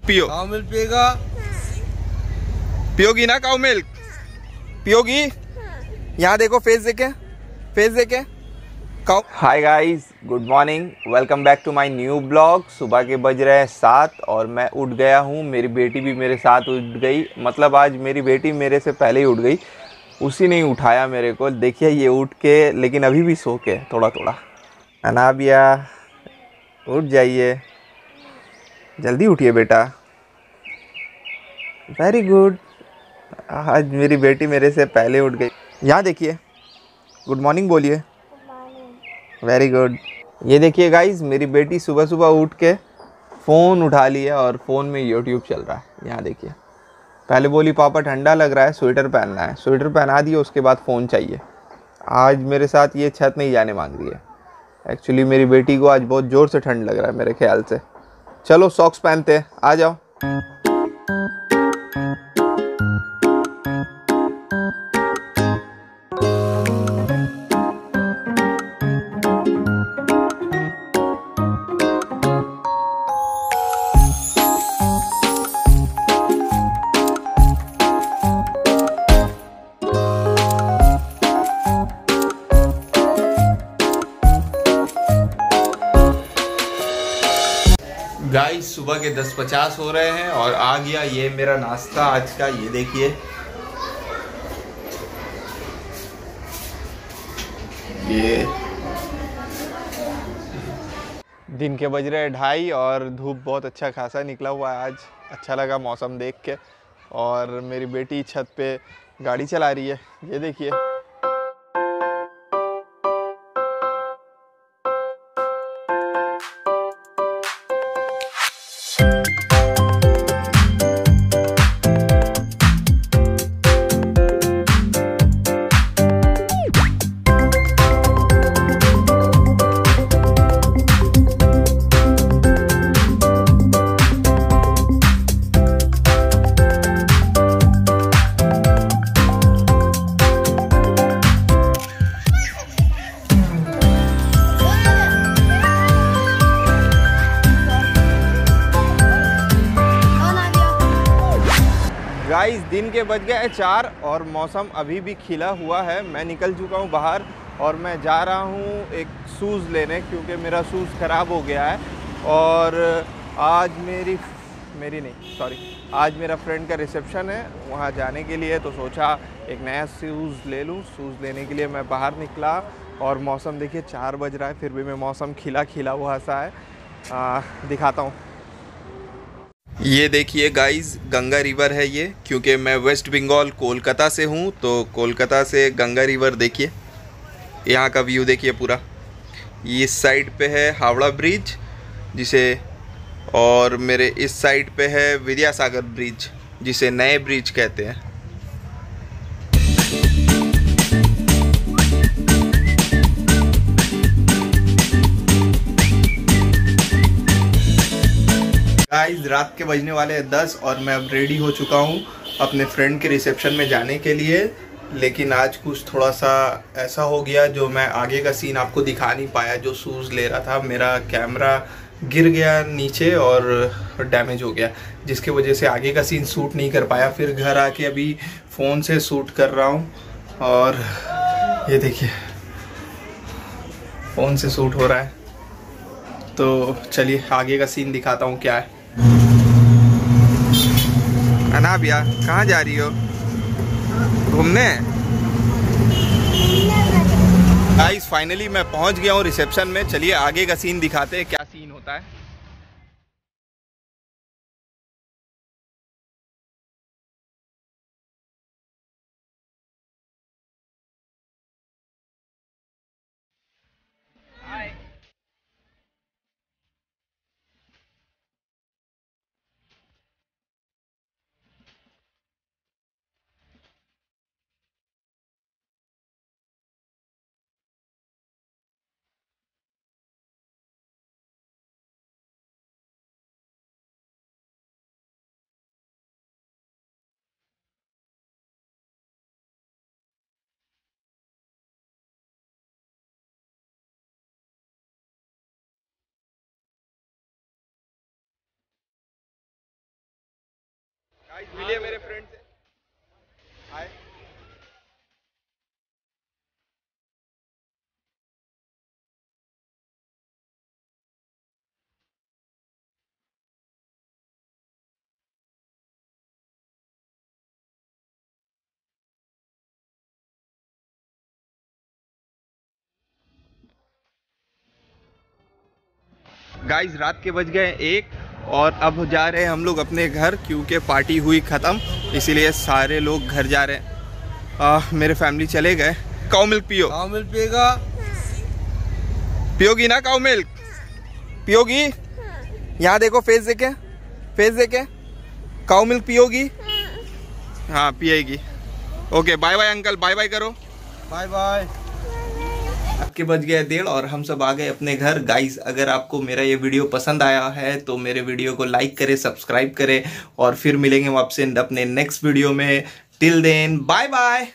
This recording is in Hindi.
पियो। काव मिल्क पिएगा। पियोगी ना काउ मिल्क? पियोगी? यहाँ देखो फेस देखे। फेस देखे। Cow hi guys good morning welcome back to my new blog सुबह के बज रहे हैं सात और मैं उठ गया हूँ। मेरी बेटी भी मेरे साथ उठ गई। मतलब आज मेरी बेटी मेरे से पहले ही उठ गई। उसी ने ही उठाया मेरे को। देखिए ये उठ के लेकिन अभी भी सो के है, थोड़ा थोड़ा अनाबिया उठ जाइए। जल्दी उठिए बेटा। वेरी गुड आज मेरी बेटी मेरे से पहले उठ गई। यहाँ देखिए। गुड मॉर्निंग बोलिए। वेरी गुड ये देखिए गाइज़ मेरी बेटी सुबह सुबह उठ के फ़ोन उठा लिया और फ़ोन में यूट्यूब चल रहा है। यहाँ देखिए। पहले बोली, पापा, ठंडा लग रहा है स्वेटर पहनना है। स्वेटर पहना दिए, उसके बाद फ़ोन चाहिए। आज मेरे साथ ये छत नहीं जाने मांग रही है। एक्चुअली मेरी बेटी को आज बहुत ज़ोर से ठंड लग रहा है मेरे ख्याल से। चलो सॉक्स पहनते हैं। आ जाओ। सुबह के दस पचास हो रहे हैं और आ गया ये मेरा नाश्ता आज का, ये देखिए। ये। दिन के बज रहे ढाई और धूप बहुत अच्छा खासा निकला हुआ है आज। अच्छा लगा मौसम देख के। और मेरी बेटी छत पे गाड़ी चला रही है, ये देखिए। गाइस दिन के बज गए चार और मौसम अभी भी खिला हुआ है। मैं निकल चुका हूँ बाहर और मैं जा रहा हूँ एक शूज़ लेने क्योंकि मेरा शूज़ ख़राब हो गया है। और आज मेरी मेरी नहीं सॉरी आज मेरा फ्रेंड का रिसेप्शन है वहाँ जाने के लिए तो सोचा एक नया शूज़ ले लूँ। शूज़ लेने के लिए मैं बाहर निकला और मौसम देखिए चार बज रहा है फिर भी मैं मौसम खिला खिला हुआ सा है। आ, दिखाता हूँ। ये देखिए गाइस गंगा रिवर है ये, क्योंकि मैं वेस्ट बंगाल कोलकाता से हूँ तो कोलकाता से गंगा रिवर देखिए। यहाँ का व्यू देखिए पूरा। इस साइड पे है हावड़ा ब्रिज जिसे और मेरे इस साइड पे है विद्यासागर ब्रिज जिसे नए ब्रिज कहते हैं। गाइस रात के बजने वाले हैं दस और मैं अब रेडी हो चुका हूँ अपने फ्रेंड के रिसेप्शन में जाने के लिए। लेकिन आज कुछ थोड़ा सा ऐसा हो गया जो मैं आगे का सीन आपको दिखा नहीं पाया, जो शूज़ ले रहा था। मेरा कैमरा गिर गया नीचे और डैमेज हो गया, जिसके वजह से आगे का सीन शूट नहीं कर पाया। फिर घर आके अभी फ़ोन से शूट कर रहा हूँ और ये देखिए फ़ोन से शूट हो रहा है। तो चलिए आगे का सीन दिखाता हूँ क्या है। अनाबिया कहाँ जा रही हो? घूमने? गाइस फाइनली मैं पहुँच गया हूँ रिसेप्शन में। चलिए आगे का सीन दिखाते हैं, क्या सीन होता है। मिलिए मेरे फ्रेंड से हाय गाइस रात के बज गए एक। और अब जा रहे हैं हम लोग अपने घर क्योंकि पार्टी हुई ख़त्म इसीलिए सारे लोग घर जा रहे हैं। आ, मेरे फैमिली चले गए। काउ मिल्क पियो। काउ मिल्क पिएगा। पियोगी ना काउ मिल्क पियोगी? यहाँ देखो फेस देखे। फेस देखे। काउ मिल्क पियोगी? हाँ पिएगी। Okay bye bye uncle bye bye करो। बाय बाय के बज गए डेढ़ और हम सब आ गए अपने घर। गाइस अगर आपको मेरा ये वीडियो पसंद आया है तो मेरे वीडियो को लाइक करें सब्सक्राइब करें और फिर मिलेंगे हम आपसे अपने नेक्स्ट वीडियो में। Till then bye bye